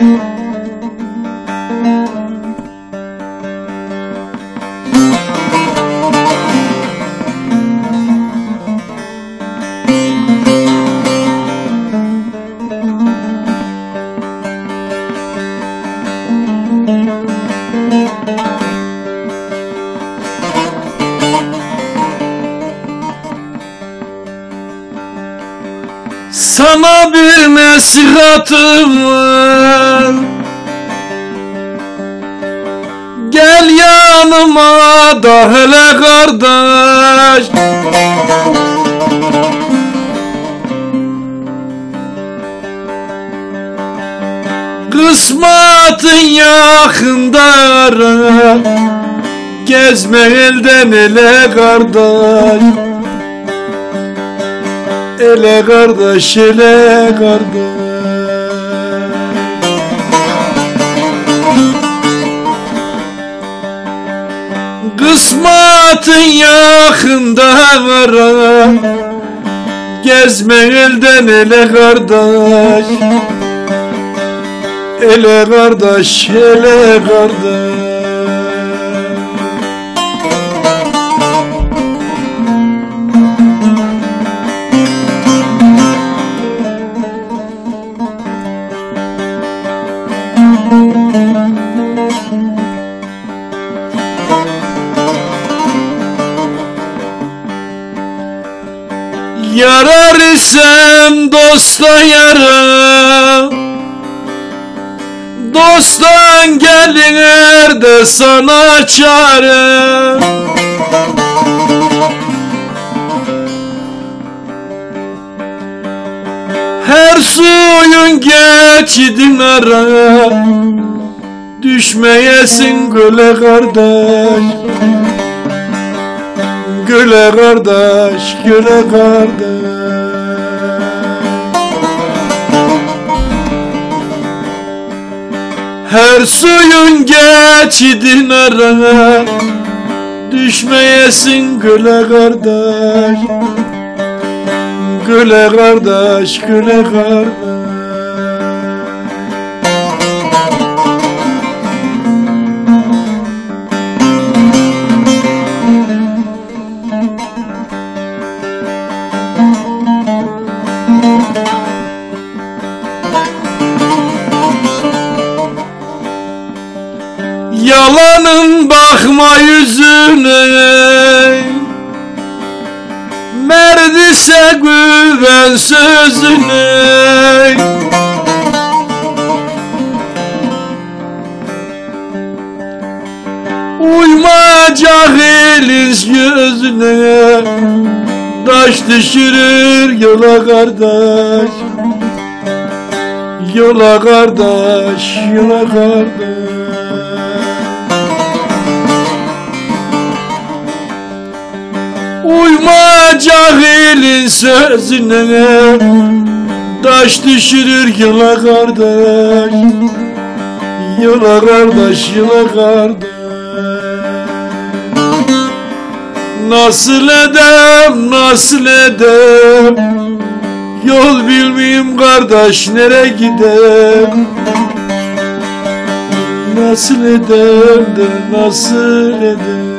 Mm-hmm. Sana bir nasihatım var. Gel yanıma da hele kardeş. Kısmatın yakında ara. Gezme elden ele kardeş Ele kardeş ele kardeş. Kısmatın yakında ara Gezme elden ele kardeş. Ele kardeş ele kardeş Yarar isem dosta yarar Dosttan gelir de sana çare. Her suyun geçidin ara Düşmeyesin göle kardeş. Güle kardeş, güle kardeş. Her suyun geçidin ara Düşmeyesin güle kardeş. Güle kardeş, güle kardeş Yalanın bakma yüzüne. Merd ise güven sözüne. Uyma cahilin gözüne Taş düşürür yola kardeş. Yola kardeş, yola kardeş Uyma cahilin sözüne. Taş düşürür yola kardeş. Yola kardeş, yola kardeş. Nasıl edem, nasıl edem? Yol bilmeyeyim kardeş, nere gidem Nasıl edem de nasıl edem